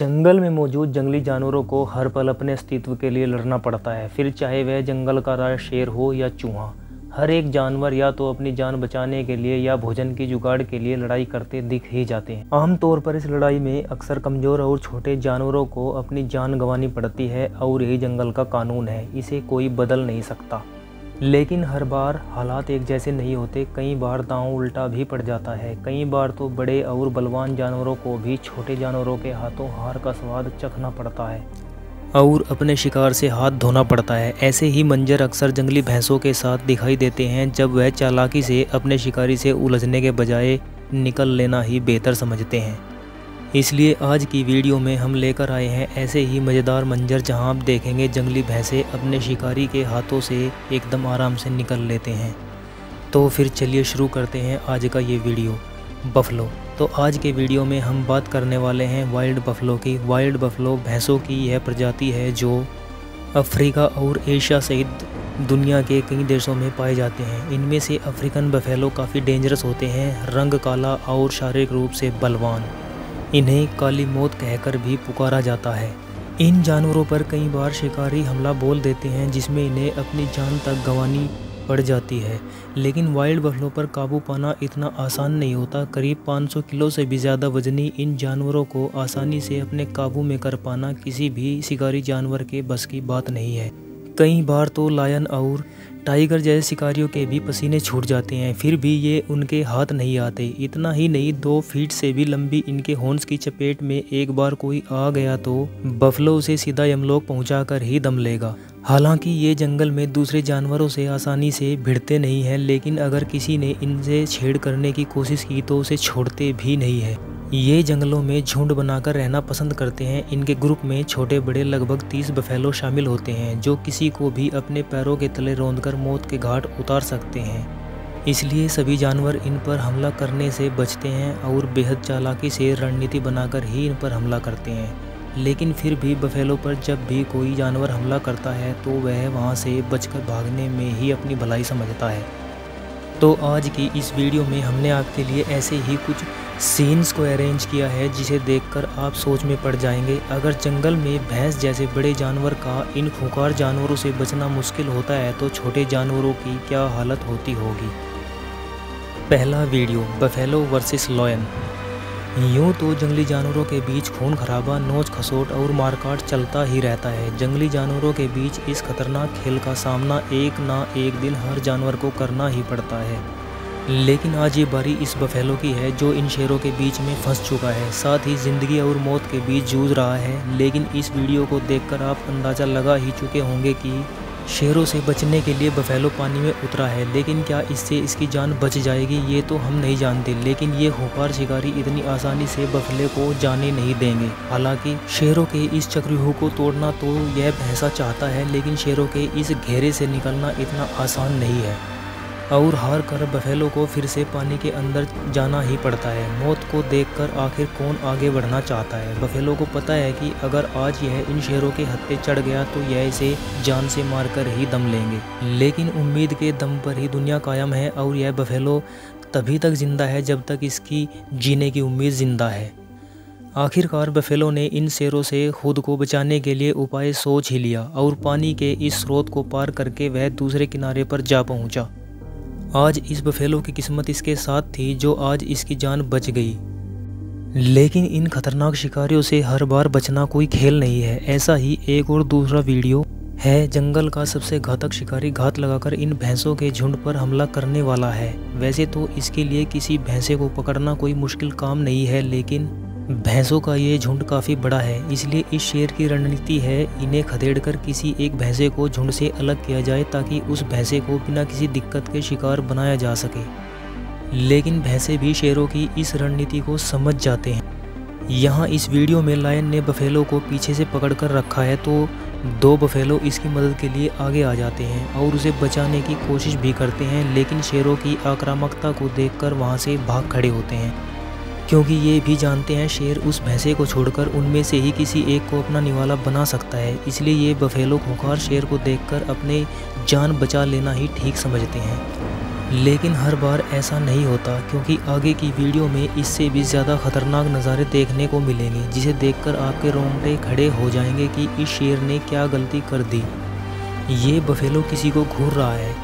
जंगल में मौजूद जंगली जानवरों को हर पल अपने अस्तित्व के लिए लड़ना पड़ता है, फिर चाहे वह जंगल का राजा शेर हो या चूहा, हर एक जानवर या तो अपनी जान बचाने के लिए या भोजन की जुगाड़ के लिए लड़ाई करते दिख ही जाते हैं। आमतौर पर इस लड़ाई में अक्सर कमज़ोर और छोटे जानवरों को अपनी जान गंवानी पड़ती है और यही जंगल का कानून है, इसे कोई बदल नहीं सकता। लेकिन हर बार हालात एक जैसे नहीं होते। कई बार दांव उल्टा भी पड़ जाता है। कई बार तो बड़े और बलवान जानवरों को भी छोटे जानवरों के हाथों हार का स्वाद चखना पड़ता है। और अपने शिकार से हाथ धोना पड़ता है। ऐसे ही मंजर अक्सर जंगली भैंसों के साथ दिखाई देते हैं, जब वह चालाकी से अपने शिकारी से उलझने के बजाय निकल लेना ही बेहतर समझते हैं। इसलिए आज की वीडियो में हम लेकर आए हैं ऐसे ही मज़ेदार मंजर जहाँ आप देखेंगे जंगली भैंसे अपने शिकारी के हाथों से एकदम आराम से निकल लेते हैं। तो फिर चलिए शुरू करते हैं आज का ये वीडियो। बफलो। तो आज के वीडियो में हम बात करने वाले हैं वाइल्ड बफलो की। वाइल्ड बफलो भैंसों की यह प्रजाति है जो अफ्रीका और एशिया सहित दुनिया के कई देशों में पाए जाते हैं। इनमें से अफ्रीकन बफेलो काफ़ी डेंजरस होते हैं, रंग काला और शारीरिक रूप से बलवान। इन्हें काली मौत कहकर भी पुकारा जाता है। इन जानवरों पर कई बार शिकारी हमला बोल देते हैं, जिसमें इन्हें अपनी जान तक गंवानी पड़ जाती है। लेकिन वाइल्ड बफलों पर काबू पाना इतना आसान नहीं होता। करीब 500 किलो से भी ज़्यादा वजनी इन जानवरों को आसानी से अपने काबू में कर पाना किसी भी शिकारी जानवर के बस की बात नहीं है। कई बार तो लायन और टाइगर जैसे शिकारियों के भी पसीने छूट जाते हैं, फिर भी ये उनके हाथ नहीं आते। इतना ही नहीं, दो फीट से भी लंबी इनके हॉर्न्स की चपेट में एक बार कोई आ गया तो बफलो उसे सीधा यमलोक पहुंचाकर ही दम लेगा। हालाँकि ये जंगल में दूसरे जानवरों से आसानी से भिड़ते नहीं हैं, लेकिन अगर किसी ने इनसे छेड़ करने की कोशिश की तो उसे छोड़ते भी नहीं है। ये जंगलों में झुंड बनाकर रहना पसंद करते हैं। इनके ग्रुप में छोटे बड़े लगभग तीस बफेलो शामिल होते हैं, जो किसी को भी अपने पैरों के तले कर मौत के घाट उतार सकते हैं। इसलिए सभी जानवर इन पर हमला करने से बचते हैं और बेहद चालाकी से रणनीति बनाकर ही इन पर हमला करते हैं। लेकिन फिर भी बफेलो पर जब भी कोई जानवर हमला करता है तो वह वहाँ से बचकर भागने में ही अपनी भलाई समझता है। तो आज की इस वीडियो में हमने आपके लिए ऐसे ही कुछ सीन्स को अरेंज किया है, जिसे देखकर आप सोच में पड़ जाएँगे। अगर जंगल में भैंस जैसे बड़े जानवर का इन खुकार जानवरों से बचना मुश्किल होता है तो छोटे जानवरों की क्या हालत होती होगी? पहला वीडियो बफेलो वर्सेस लॉयन यूँ तो जंगली जानवरों के बीच खून खराबा, नोच खसोट और मारकाट चलता ही रहता है। जंगली जानवरों के बीच इस खतरनाक खेल का सामना एक ना एक दिन हर जानवर को करना ही पड़ता है। लेकिन आज ये बारी इस बफेलो की है जो इन शेरों के बीच में फंस चुका है। साथ ही ज़िंदगी और मौत के बीच जूझ रहा है, लेकिन इस वीडियो को देखकर आप अंदाज़ा लगा ही चुके होंगे कि शेरों से बचने के लिए बफेलो पानी में उतरा है, लेकिन क्या इससे इसकी जान बच जाएगी, ये तो हम नहीं जानते। लेकिन ये होकार शिकारी इतनी आसानी से बफेले को जाने नहीं देंगे। हालाँकि शेरों के इस चक्रव्यूह को तोड़ना तो यह भैंसा चाहता है, लेकिन शेरों के इस घेरे से निकलना इतना आसान नहीं है। और हार कर बफेलो को फिर से पानी के अंदर जाना ही पड़ता है। मौत को देखकर आखिर कौन आगे बढ़ना चाहता है? बफेलो को पता है कि अगर आज यह इन शेरों के हत्थे चढ़ गया तो यह इसे जान से मारकर ही दम लेंगे। लेकिन उम्मीद के दम पर ही दुनिया कायम है और यह बफेलो तभी तक ज़िंदा है जब तक इसकी जीने की उम्मीद ज़िंदा है। आखिरकार बफेलो ने इन शेरों से खुद को बचाने के लिए उपाय सोच ही लिया और पानी के इस स्रोत को पार करके वह दूसरे किनारे पर जा पहुँचा। आज इस बफेलो की किस्मत इसके साथ थी जो आज इसकी जान बच गई। लेकिन इन खतरनाक शिकारियों से हर बार बचना कोई खेल नहीं है। ऐसा ही एक और दूसरा वीडियो है, जंगल का सबसे घातक शिकारी घात लगाकर इन भैंसों के झुंड पर हमला करने वाला है। वैसे तो इसके लिए किसी भैंसे को पकड़ना कोई मुश्किल काम नहीं है, लेकिन भैंसों का ये झुंड काफ़ी बड़ा है, इसलिए इस शेर की रणनीति है इन्हें खदेड़कर किसी एक भैंसे को झुंड से अलग किया जाए ताकि उस भैंसे को बिना किसी दिक्कत के शिकार बनाया जा सके। लेकिन भैंसे भी शेरों की इस रणनीति को समझ जाते हैं। यहाँ इस वीडियो में लायन ने बफेलो को पीछे से पकड़ कर रखा है तो दो बफेलो इसकी मदद के लिए आगे आ जाते हैं और उसे बचाने की कोशिश भी करते हैं, लेकिन शेरों की आक्रामकता को देखकर वहाँ से भाग खड़े होते हैं। क्योंकि ये भी जानते हैं शेर उस भैंसे को छोड़कर उनमें से ही किसी एक को अपना निवाला बना सकता है। इसलिए ये बफेलो खोखार शेर को देखकर अपने जान बचा लेना ही ठीक समझते हैं। लेकिन हर बार ऐसा नहीं होता, क्योंकि आगे की वीडियो में इससे भी ज़्यादा ख़तरनाक नज़ारे देखने को मिलेंगे, जिसे देखकर आपके रोंगटे खड़े हो जाएँगे कि इस शेर ने क्या गलती कर दी। ये बफेलो किसी को घूर रहा है,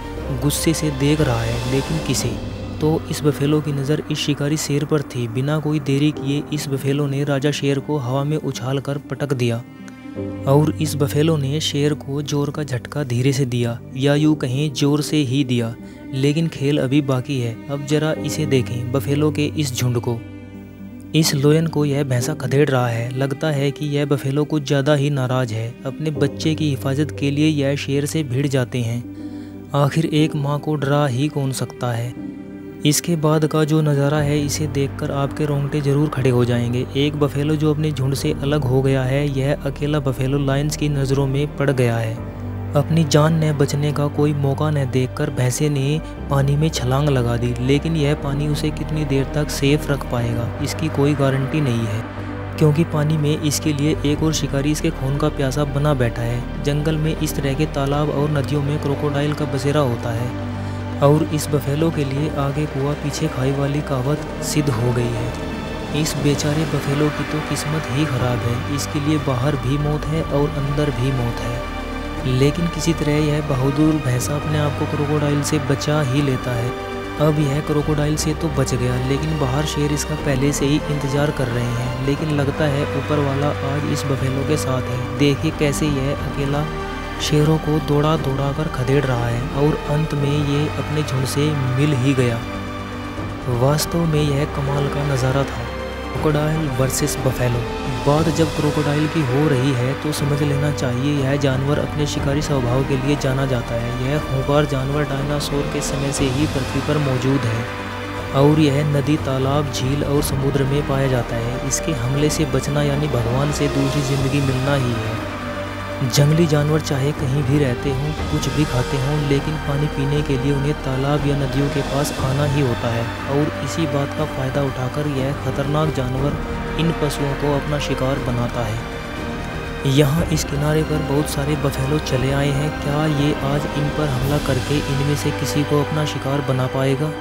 गुस्से से देख रहा है, लेकिन किसे? तो इस बफेलो की नज़र इस शिकारी शेर पर थी। बिना कोई देरी किए इस बफेलो ने राजा शेर को हवा में उछाल कर पटक दिया और इस बफेलो ने शेर को ज़ोर का झटका धीरे से दिया, या यूँ कहें ज़ोर से ही दिया। लेकिन खेल अभी बाकी है। अब जरा इसे देखें बफेलो के इस झुंड को। इस लोयन को यह भैंसा खदेड़ रहा है। लगता है कि यह बफेलो कुछ ज़्यादा ही नाराज़ है। अपने बच्चे की हिफाजत के लिए यह शेर से भिड़ जाते हैं। आखिर एक माँ को डरा ही कौन सकता है? इसके बाद का जो नज़ारा है, इसे देखकर आपके रोंगटे ज़रूर खड़े हो जाएँगे। एक बफेलो जो अपने झुंड से अलग हो गया है, यह अकेला बफेलो लाइन्स की नज़रों में पड़ गया है। अपनी जान न बचने का कोई मौका न देखकर भैंसे ने पानी में छलांग लगा दी, लेकिन यह पानी उसे कितनी देर तक सेफ़ रख पाएगा, इसकी कोई गारंटी नहीं है। क्योंकि पानी में इसके लिए एक और शिकारी इसके खून का प्यासा बना बैठा है। जंगल में इस तरह के तालाब और नदियों में क्रोकोडाइल का बसेरा होता है। और इस बफेलो के लिए आगे कुआ पीछे खाई वाली कहावत सिद्ध हो गई है। इस बेचारे बफेलो की तो किस्मत ही ख़राब है। इसके लिए बाहर भी मौत है और अंदर भी मौत है। लेकिन किसी तरह यह बहादुर भैंसा अपने आप को क्रोकोडाइल से बचा ही लेता है। अब यह क्रोकोडाइल से तो बच गया, लेकिन बाहर शेर इसका पहले से ही इंतज़ार कर रहे हैं। लेकिन लगता है ऊपर वाला आज इस बफेलो के साथ है। देखिए कैसे यह अकेला शेरों को दौड़ा दौड़ा कर खदेड़ रहा है और अंत में ये अपने झुंड से मिल ही गया। वास्तव में यह कमाल का नज़ारा था। Crocodile versus buffalo. बात जब क्रोकोडाइल की हो रही है तो समझ लेना चाहिए यह जानवर अपने शिकारी स्वभाव के लिए जाना जाता है। यह खूंखार जानवर डायनासोर के समय से ही पृथ्वी पर मौजूद है और यह नदी, तालाब, झील और समुद्र में पाया जाता है। इसके हमले से बचना यानी भगवान से दूसरी ज़िंदगी मिलना ही है। जंगली जानवर चाहे कहीं भी रहते हों, कुछ भी खाते हों, लेकिन पानी पीने के लिए उन्हें तालाब या नदियों के पास आना ही होता है। और इसी बात का फ़ायदा उठाकर यह खतरनाक जानवर इन पशुओं को अपना शिकार बनाता है। यहाँ इस किनारे पर बहुत सारे बफेलो चले आए हैं। क्या ये आज इन पर हमला करके इनमें से किसी को अपना शिकार बना पाएगा?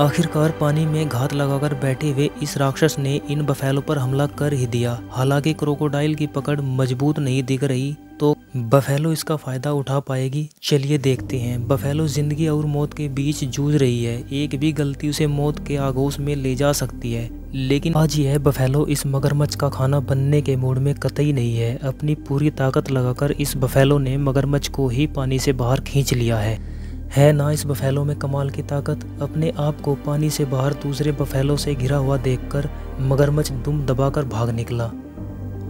आखिरकार पानी में घात लगाकर बैठे हुए इस राक्षस ने इन बफेलो पर हमला कर ही दिया। हालाँकि क्रोकोडाइल की पकड़ मज़बूत नहीं दिख रही तो बफेलो इसका फ़ायदा उठा पाएगी। चलिए देखते हैं। बफेलो ज़िंदगी और मौत के बीच जूझ रही है। एक भी गलती उसे मौत के आगोश में ले जा सकती है। लेकिन आज यह बफेलो इस मगरमच्छ का खाना बनने के मूड में कतई नहीं है। अपनी पूरी ताकत लगाकर इस बफेलो ने मगरमच्छ को ही पानी से बाहर खींच लिया है। है ना इस बफेलो में कमाल की ताकत? अपने आप को पानी से बाहर दूसरे बफेलो से घिरा हुआ देखकर मगरमच्छ दुम दबाकर भाग निकला।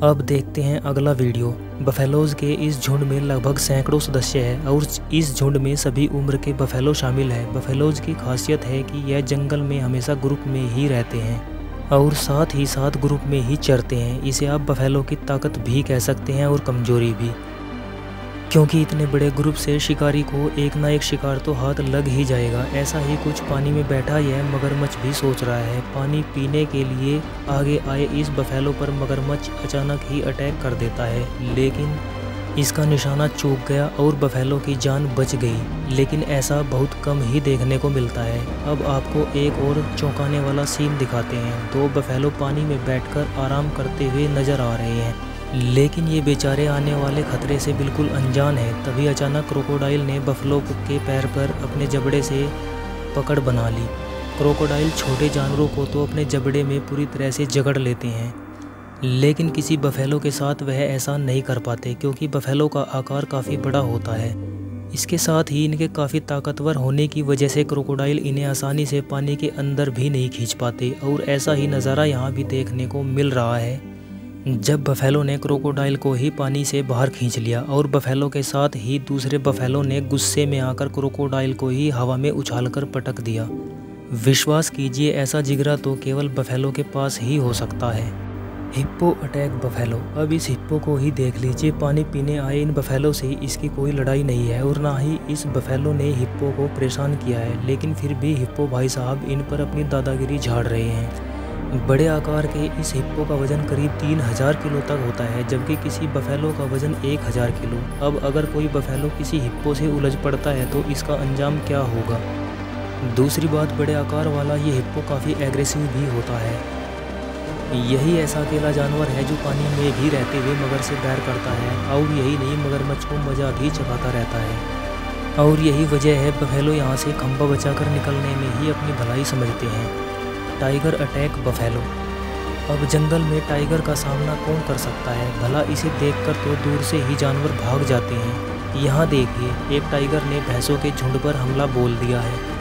अब देखते हैं अगला वीडियो। बफेलोज के इस झुंड में लगभग सैकड़ों सदस्य है और इस झुंड में सभी उम्र के बफेलो शामिल है। बफेलोज की खासियत है कि यह जंगल में हमेशा ग्रुप में ही रहते हैं और साथ ही साथ ग्रुप में ही चरते हैं। इसे आप बफेलो की ताकत भी कह सकते हैं और कमज़ोरी भी। क्योंकि इतने बड़े ग्रुप से शिकारी को एक ना एक शिकार तो हाथ लग ही जाएगा। ऐसा ही कुछ पानी में बैठा यह मगरमच्छ भी सोच रहा है। पानी पीने के लिए आगे आए इस बफेलो पर मगरमच्छ अचानक ही अटैक कर देता है। लेकिन इसका निशाना चूक गया और बफेलो की जान बच गई। लेकिन ऐसा बहुत कम ही देखने को मिलता है। अब आपको एक और चौंकाने वाला सीन दिखाते हैं। दो बफेलो पानी में बैठकर आराम करते हुए नज़र आ रहे हैं। लेकिन ये बेचारे आने वाले खतरे से बिल्कुल अनजान है। तभी अचानक क्रोकोडाइल ने बफलो के पैर पर अपने जबड़े से पकड़ बना ली। क्रोकोडाइल छोटे जानवरों को तो अपने जबड़े में पूरी तरह से जगड़ लेते हैं, लेकिन किसी बफेलो के साथ वह ऐसा नहीं कर पाते, क्योंकि बफेलो का आकार काफ़ी बड़ा होता है। इसके साथ ही इनके काफ़ी ताकतवर होने की वजह से क्रोकोडाइल इन्हें आसानी से पानी के अंदर भी नहीं खींच पाते, और ऐसा ही नज़ारा यहाँ भी देखने को मिल रहा है। जब बफेलो ने क्रोकोडाइल को ही पानी से बाहर खींच लिया और बफेलो के साथ ही दूसरे बफेलो ने गुस्से में आकर क्रोकोडाइल को ही हवा में उछालकर पटक दिया। विश्वास कीजिए, ऐसा जिगरा तो केवल बफेलो के पास ही हो सकता है। Hippo attack buffalo. अब इस हिप्पो को ही देख लीजिए, पानी पीने आए इन बफेलो से इसकी कोई लड़ाई नहीं है और ना ही इस बफेलो ने हिप्पो को परेशान किया है, लेकिन फिर भी हिप्पो भाई साहब इन पर अपनी दादागिरी झाड़ रहे हैं। बड़े आकार के इस हिप्पो का वज़न करीब तीन हज़ार किलो तक होता है, जबकि किसी बफेलो का वज़न एक हज़ार किलो। अब अगर कोई बफेलो किसी हिप्पो से उलझ पड़ता है तो इसका अंजाम क्या होगा? दूसरी बात, बड़े आकार वाला ये हिप्पो काफ़ी एग्रेसिव भी होता है। यही ऐसा अकेला जानवर है जो पानी में भी रहते हुए मगर से बैर करता है, और यही नहीं, मगरमच्छ को मज़ा भी चबाता रहता है। और यही वजह है, बफेलो यहाँ से खंबा बचाकर निकलने में ही अपनी भलाई समझते हैं। Tiger attack buffalo. अब जंगल में टाइगर का सामना कौन कर सकता है? भला इसे देखकर तो दूर से ही जानवर भाग जाते हैं। यहाँ देखिए, एक टाइगर ने भैंसों के झुंड पर हमला बोल दिया है।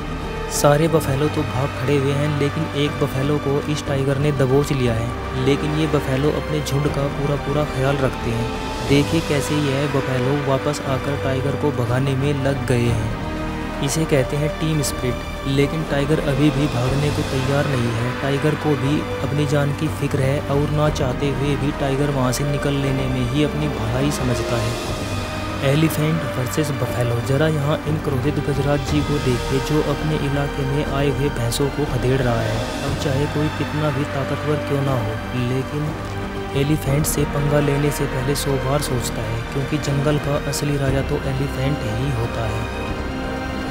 सारे बफेलो तो भाग खड़े हुए हैं, लेकिन एक बफेलो को इस टाइगर ने दबोच लिया है। लेकिन ये बफेलो अपने झुंड का पूरा पूरा ख्याल रखते हैं। देखिए कैसे यह बफेलो वापस आकर टाइगर को भगाने में लग गए हैं। इसे कहते हैं टीम स्प्रिट। लेकिन टाइगर अभी भी भागने को तैयार नहीं है। टाइगर को भी अपनी जान की फ़िक्र है और ना चाहते हुए भी टाइगर वहाँ से निकल लेने में ही अपनी भलाई समझता है। एलिफेंट वर्सेस बफेलो, जरा यहाँ इन क्रोधित गजराज जी को देखिए जो अपने इलाके में आए हुए भैंसों को खदेड़ रहा है। अब चाहे कोई कितना भी ताकतवर क्यों ना हो, लेकिन एलिफेंट से पंगा लेने से पहले सौ बार सोचता है, क्योंकि जंगल का असली राजा तो एलिफेंट ही होता है।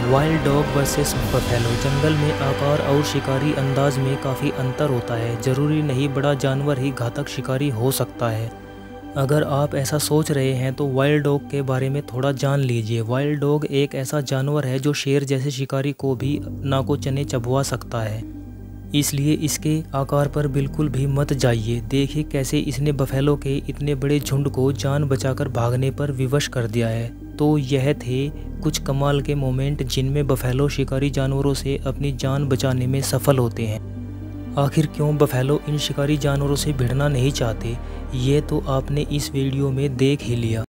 Wild dog versus buffalo. जंगल में आकार और शिकारी अंदाज में काफ़ी अंतर होता है। ज़रूरी नहीं, बड़ा जानवर ही घातक शिकारी हो सकता है। अगर आप ऐसा सोच रहे हैं तो वाइल्ड डॉग के बारे में थोड़ा जान लीजिए। वाइल्ड डॉग एक ऐसा जानवर है, जो शेर जैसे शिकारी को भी नाको चने चबवा सकता है। इसलिए इसके आकार पर बिल्कुल भी मत जाइए। देखिए कैसे इसने बफेलो के इतने बड़े झुंड को जान बचाकर भागने पर विवश कर दिया है। तो यह थे कुछ कमाल के मोमेंट जिनमें बफेलो शिकारी जानवरों से अपनी जान बचाने में सफल होते हैं। आखिर क्यों बफेलो इन शिकारी जानवरों से भिड़ना नहीं चाहते? ये तो आपने इस वीडियो में देख ही लिया।